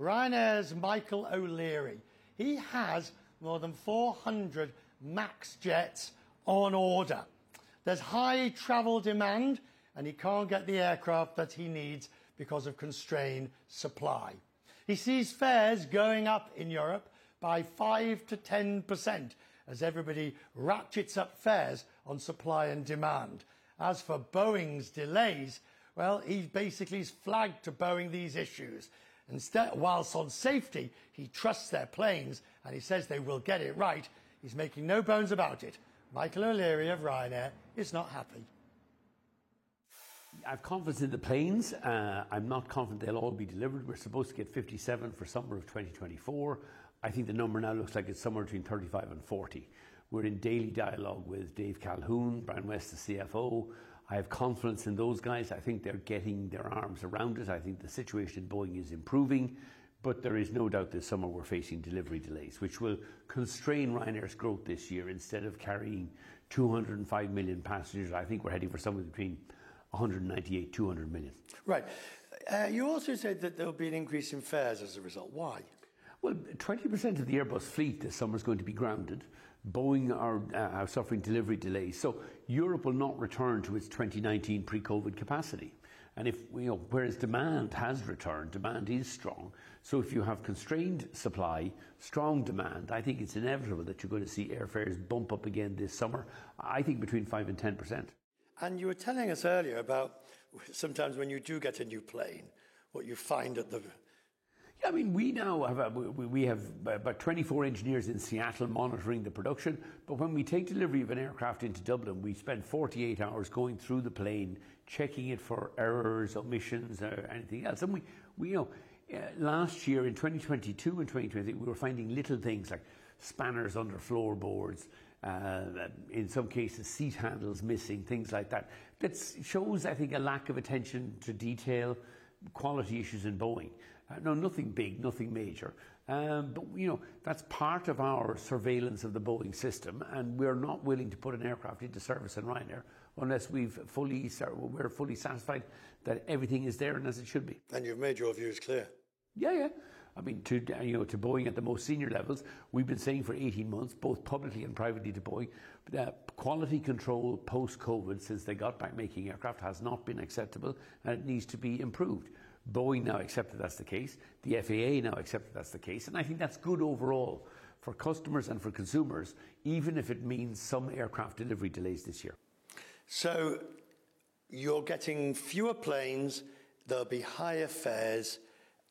Ryanair's Michael O'Leary. He has more than 400 MAX jets on order. There's high travel demand and he can't get the aircraft that he needs because of constrained supply. He sees fares going up in Europe by 5 to 10% as everybody ratchets up fares on supply and demand. As for Boeing's delays, well, he basically flagged to Boeing these issues. Instead, whilst on safety, he trusts their planes and he says they will get it right. He's making no bones about it. Michael O'Leary of Ryanair is not happy. I've confidence in the planes. Uh, I'm not confident they'll all be delivered. We're supposed to get 57 for summer of 2024. I think the number now looks like it's somewhere between 35 and 40. We're in daily dialogue with Dave Calhoun, Brian West, the CFO. I have confidence in those guys. I think they're getting their arms around it. I think the situation in Boeing is improving. But there is no doubt this summer we're facing delivery delays, which will constrain Ryanair's growth this year. Instead of carrying 205 million passengers, I think we're heading for somewhere between 198, 200 million. Right. Uh, you also said that there'll be an increase in fares as a result. Why? Well, 20% of the Airbus fleet this summer is going to be grounded. Boeing are, uh, are suffering delivery delays. So Europe will not return to its 2019 pre COVID capacity. And if, you know, whereas demand has returned, demand is strong. So if you have constrained supply, strong demand, I think it's inevitable that you're going to see airfares bump up again this summer. I think between 5 and 10%. And you were telling us earlier about sometimes when you do get a new plane, what you find at the I mean, we now have a, we have about 24 engineers in Seattle monitoring the production. But when we take delivery of an aircraft into Dublin, we spend 48 hours going through the plane, checking it for errors, omissions, or anything else. And we, we you know, uh, last year in 2022 and 2023, we were finding little things like spanners under floorboards, uh, in some cases seat handles missing, things like that. That shows, I think, a lack of attention to detail quality issues in Boeing. Uh, no, nothing big, nothing major. Um, but, you know, that's part of our surveillance of the Boeing system, and we're not willing to put an aircraft into service in Ryanair unless we've fully, we're fully satisfied that everything is there and as it should be. And you've made your views clear. Yeah, yeah. I mean, to you know, to Boeing at the most senior levels, we've been saying for 18 months, both publicly and privately to Boeing, that quality control post-COVID, since they got back making aircraft, has not been acceptable, and it needs to be improved. Boeing now accepted that's the case. The FAA now accepted that's the case, and I think that's good overall for customers and for consumers, even if it means some aircraft delivery delays this year. So, you're getting fewer planes. There'll be higher fares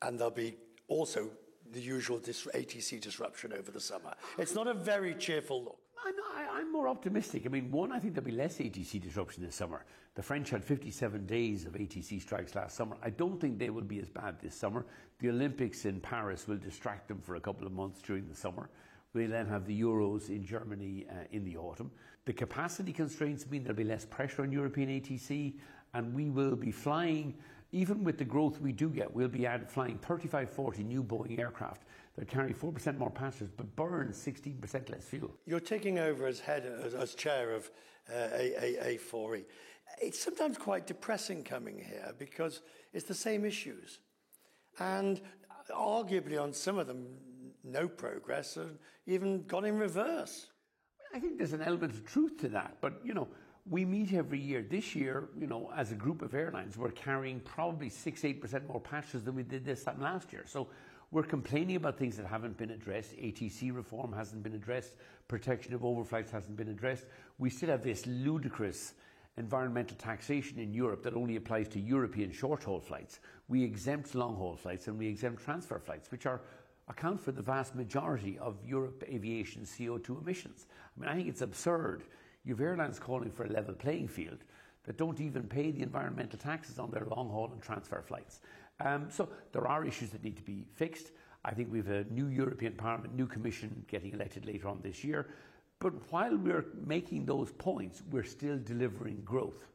and there'll be also the usual dis- ATC disruption over the summer. It's not a very cheerful look. I, am more optimistic. I mean, one, I think there'll be less ATC disruption this summer. The French had 57 days of ATC strikes last summer. I don't think they will be as bad this summer. The Olympics in Paris will distract them for a couple of months during the summer. We'll then have the Euros in Germany uh, in the autumn. The capacity constraints mean there'll be less pressure on European ATC, and we will be flying, even with the growth we do get, we'll be add, flying 35, 40 new Boeing aircraft that carry 4% more passengers but burn 16% less fuel. You're taking over as head, as, as chair of uh, A, A, A4E. It's sometimes quite depressing coming here because it's the same issues. And arguably on some of them, no progress or even gone in reverse. I think there's an element of truth to that, but you know, we meet every year. This year, you know, as a group of airlines, we're carrying probably six, eight percent more passengers than we did this time last year. So we're complaining about things that haven't been addressed. ATC reform hasn't been addressed. Protection of overflights hasn't been addressed. We still have this ludicrous environmental taxation in Europe that only applies to European short haul flights. We exempt long haul flights and we exempt transfer flights, which are account for the vast majority of Europe aviation CO2 emissions. I mean, I think it's absurd. You have airlines calling for a level playing field that don't even pay the environmental taxes on their long haul and transfer flights. Um, so there are issues that need to be fixed. I think we have a new European Parliament, new Commission getting elected later on this year. But while we're making those points, we're still delivering growth.